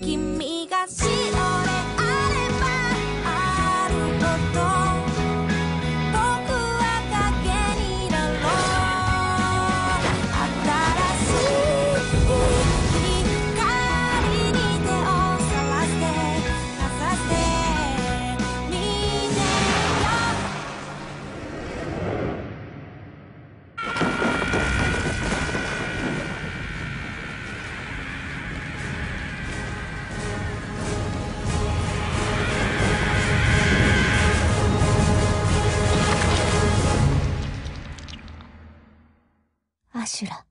君が白アシュラ。